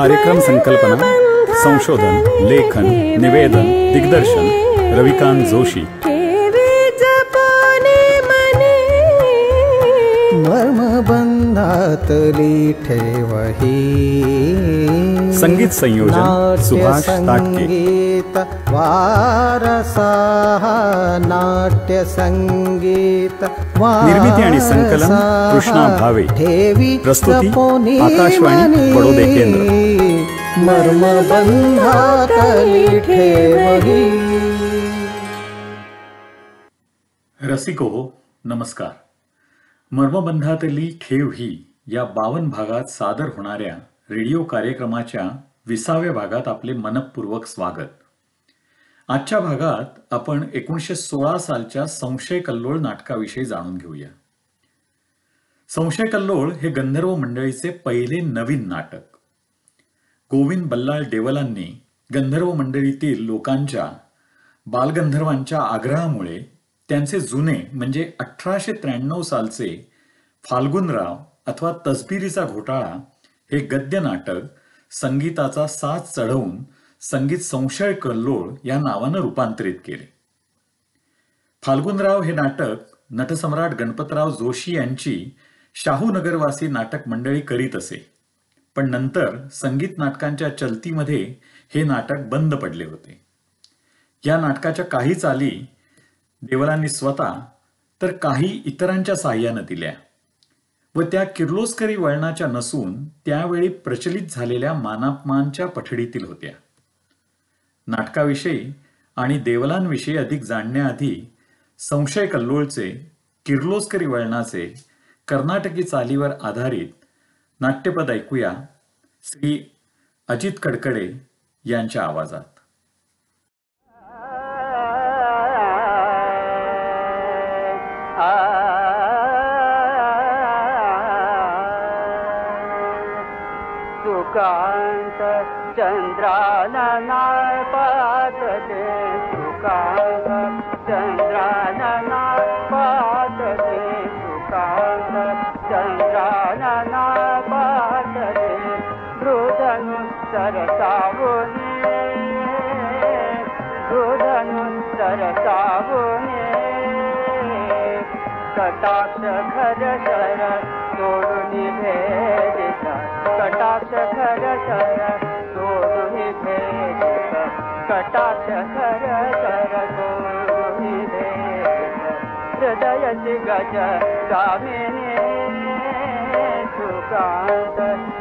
कार्यक्रम संकल्पना संशोधन लेखन निवेदन दिग्दर्शन रविकांत जोशी। मर्मबंधातली ठेवही संगीत संयोजन सुभाष ताटके। संगीत वारसा नाट्य संगीत निर्मिती आणि संकलन कृष्णा भावे. ठेवी प्रस्तुती आकाशवाणी. बडोदे केंद्र. मर्मबंधातली ठेवही रसिको नमस्कार मर्मबंधातली ठेव ही या बावन भागात सादर होणाऱ्या रेडिओ कार्यक्रमाच्या विसाव्या भागात आपले मनपूर्वक स्वागत आजच्या भागात आपण एकोणीसशे सोळा सालच्या संशय कल्लोळ नाटकाविषयी जाणून घेऊया. संशय कल्लोळ हे गंधर्व मंडळीचे पहिले नवीन नाटक. गोविंद बल्लाळ देवलांनी गंधर्व मंडळीतील लोकांच्या बालगंधर्वांच्या आग्रहामुळे त्यांचे जुने म्हणजे अठराशे त्र्याण्णव सालचे फाल्गुनराव अथवा तसबिरीचा घोटाळा हे गद्य नाटक संगीताचा साथ चढवून संगीत संशय कल्लोळ या नावानं रूपांतरित केले. फाल्गुनराव हे नाटक नटसम्राट गणपतराव जोशी यांची शाहूनगरवासी नाटक मंडळी करीत असे. पण नंतर संगीत नाटकांच्या चलतीमध्ये हे नाटक बंद पडले होते. या नाटकाच्या काही चाली देवलांनी स्वतः तर काही इतरांच्या साह्यानं दिल्या. व त्या किर्लोस्करी वळणाच्या नसून त्यावेळी प्रचलित झालेल्या मानापमानच्या पठडीतील होत्या. नाटकाविषयी आणि देवलांविषयी अधिक जाणण्याआधी संशय कल्लोळचे किर्लोस्करी वळणाचे कर्नाटकी चालीवर आधारित नाट्यपद ऐकूया श्री अजित कडकडे यांच्या आवाजात. सुकांत चन्द्र न पाद सु चन्द्र नना पात्रे तु का चन्द्र न पाद रुदनु रु कटाकघर शरी भेद कटाकघर शर कटाक्ष कर कर हृदय गज कामिनी सुकांत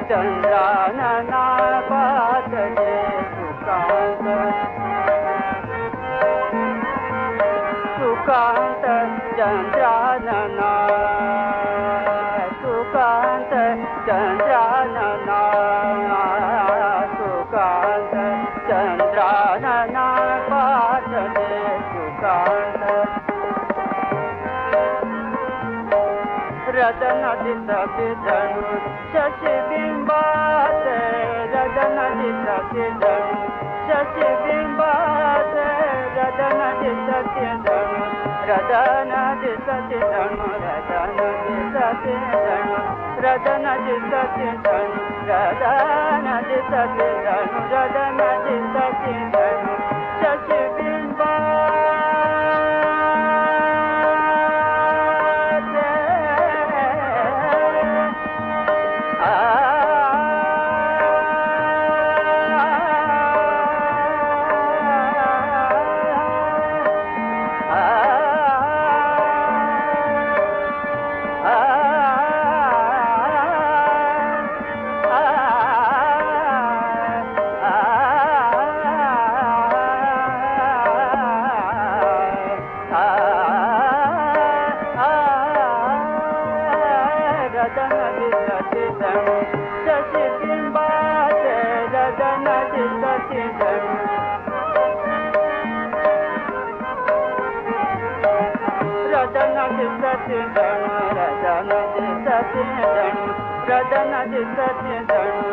चंद्रा पात सुकांत सुकांत चंद्रा రదన సతి తను రదన సతి తను రదన సతి తను రదన రదన जणू रतन दिसते जणू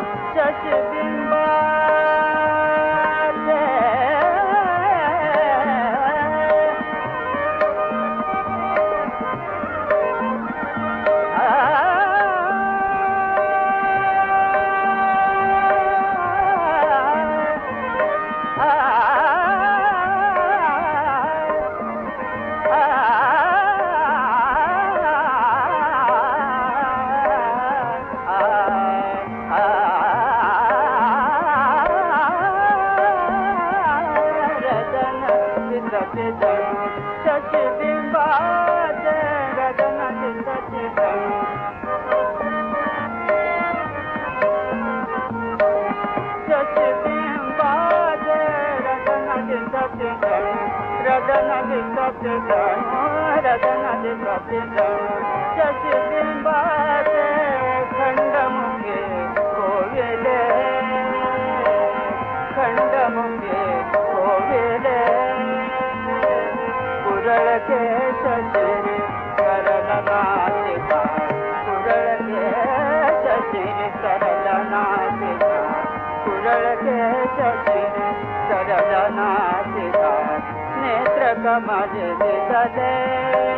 दिसते जणू शशिबिंबाचे रदन दिसते जणू शशिबिंबाचे रदन दिसते रदन दिसते जणू खंडमुखे कोविले खंडमुखे. सचन करण नागार कुर करल कुरल करल नेत्र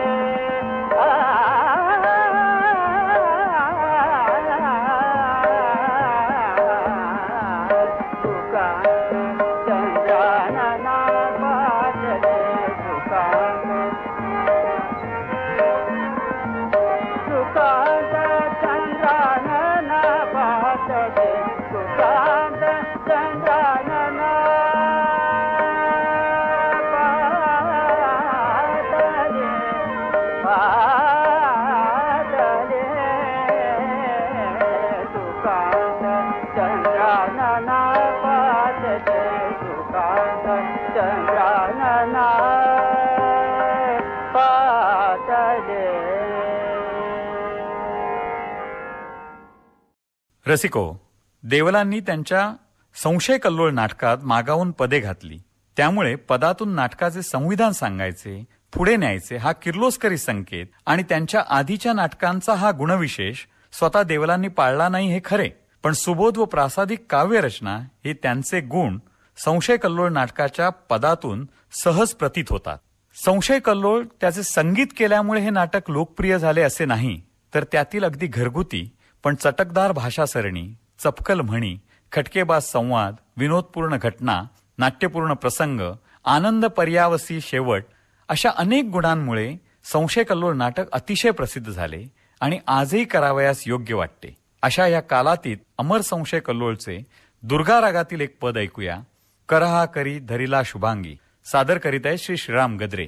रसिको देवलांनी त्यांच्या संशय कल्लोळ नाटकात मागावून पदे घातली. त्यामुळे पदातून नाटकाचे संविधान सांगायचे पुढे न्यायचे हा किर्लोस्करी संकेत आणि त्यांच्या आधीच्या नाटकांचा हा गुणविशेष स्वतः देवलांनी पाळला नाही हे खरे. पण सुबोध व प्रासादिक काव्यरचना हे त्यांचे गुण संशय कल्लोळ नाटकाच्या पदातून सहज प्रतीत होतात. संशय कल्लोळ त्याचे संगीत केल्यामुळे हे नाटक लोकप्रिय झाले असे नाही तर त्यातील अगदी घरगुती पण चटकदार भाषा सरणी चपकल म्हणी खटकेबाज संवाद विनोदपूर्ण घटना नाट्यपूर्ण प्रसंग आनंद पर्यावसी शेवट अशा अनेक गुणांमुळे संशय कल्लोळ नाटक अतिशय प्रसिद्ध झाले आणि आजही करावयास योग्य वाटते. अशा या कालातीत अमर संशय कल्लोळचे दुर्गा रागातील एक पद ऐकूया. करहा करी धरिला शुभांगी. सादर करीत आहे श्री श्रीराम गद्रे.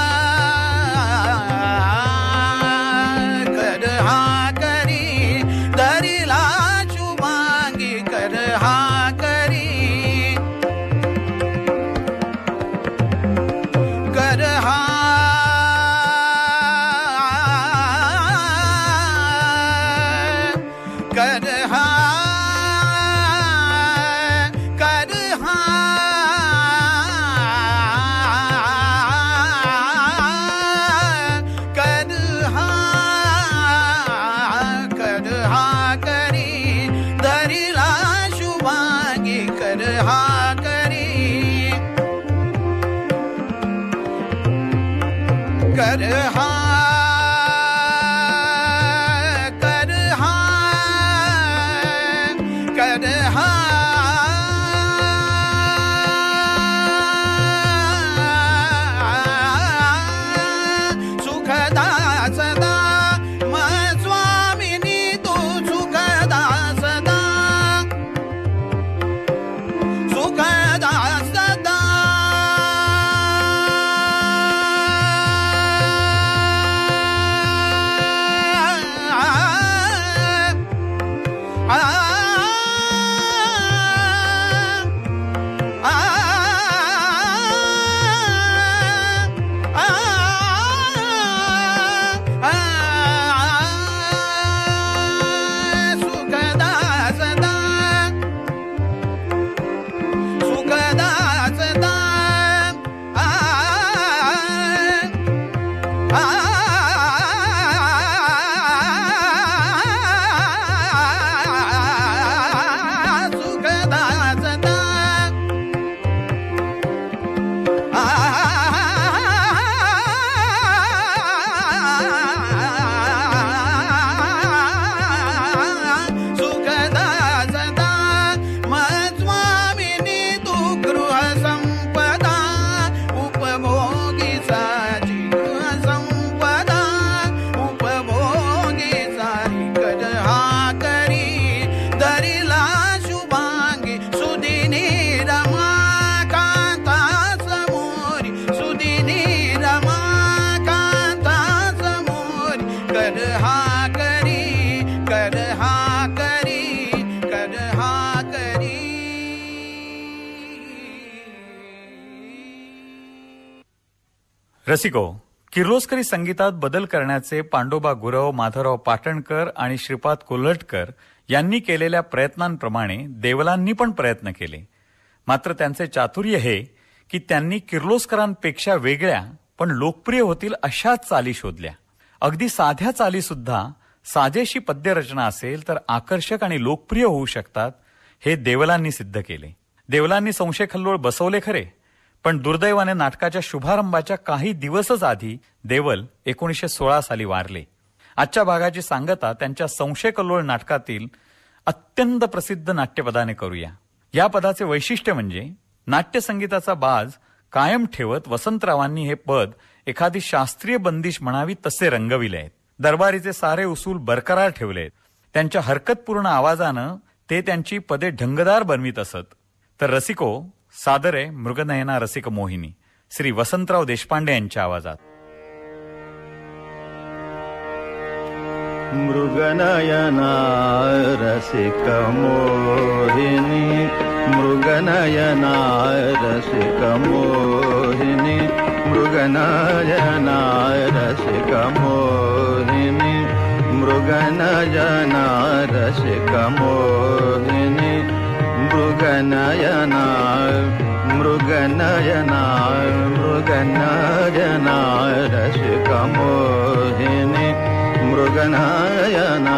रसिको किर्लोस्करी संगीतात बदल करण्याचे पांडोबा गुरव माधवराव पाटणकर आणि श्रीपाद कोल्हटकर यांनी केलेल्या प्रयत्नांप्रमाणे देवलांनी पण प्रयत्न केले. मात्र त्यांचे चातुर्य हे की त्यांनी किर्लोस्करांपेक्षा वेगळ्या पण लोकप्रिय होतील अशाच चाली शोधल्या. अगदी साध्या चाली सुद्धा साजेशी पद्यरचना असेल तर आकर्षक आणि लोकप्रिय होऊ शकतात हे देवलांनी सिद्ध केले. देवलांनी संशय खल्लोळ बसवले खरे. पण दुर्दैवाने नाटकाच्या शुभारंभाच्या काही दिवसच आधी देवल एकोणीसशे सोळा साली वारले. आजच्या भागाची सांगता त्यांच्या संशय कल्लोळ नाटकातील अत्यंत प्रसिद्ध नाट्यपदाने करूया. या पदाचे वैशिष्ट्य म्हणजे नाट्यसंगीताचा बाज कायम ठेवत वसंतरावांनी हे पद एखादी शास्त्रीय बंदिश म्हणावी तसे रंगविले आहेत. दरबारीचे सारे उसूल बरकरार ठेवले आहेत त्यांच्या हरकतपूर्ण आवाजानं ते त्यांची पदे ढंगदार बनवीत असत. तर रसिको सादर आहे मृगनयना रसिक मोहिनी. श्री वसंतराव देशपांडे यांच्या आवाजात. मृगनयना रसिक मोहिनी. मृगनयना रसिक मोहिनी. मृगनयना रसिक मोहिनी. मृगनयना रसिक मोहिनी. मृगनयना मृगनयना मृगनयना रसिकमोहिनि मृगनयना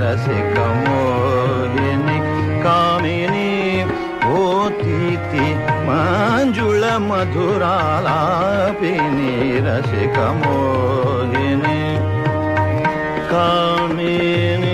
रसिकमोहिनि कामिनी ओतीति मञ्जुल रसिकमोहिनि रसिकमोदिनी कामिनि।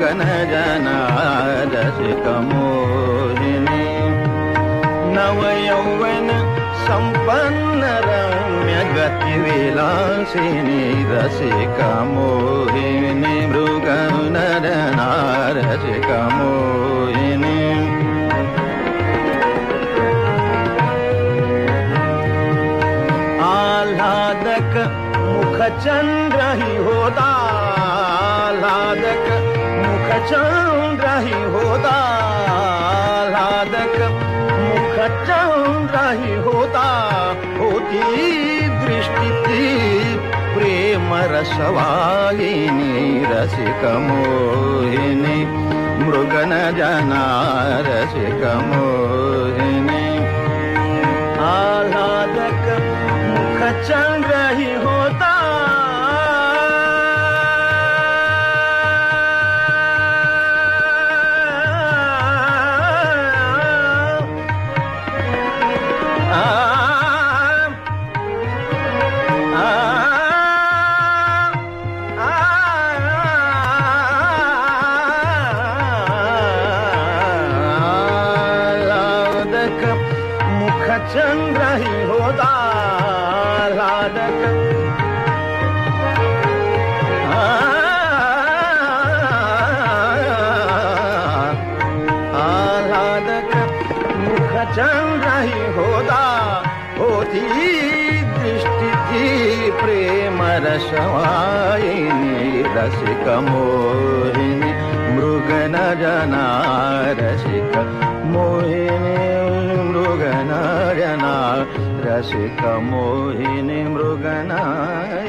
नरना रसिकमोदिनि नवयौवन सम्पन्न रम्य गतिविलासिनि रसिकमोदिनि मृगन नरना रसिकमोदिनि आह्लादक मुखचन्द्र हि होदा। आह्लादक होता होती दृष्टी ती प्रेम रसवाहिनी रसिक मोहिनी मृगन जना रसिक मोहिनी आह्लादक मुखचंद्र ही रसवायिनी रसिक मोहिनी मृगन जना रसिक मोहिनी मृगन जना रसिक मोहिनी मृगनायना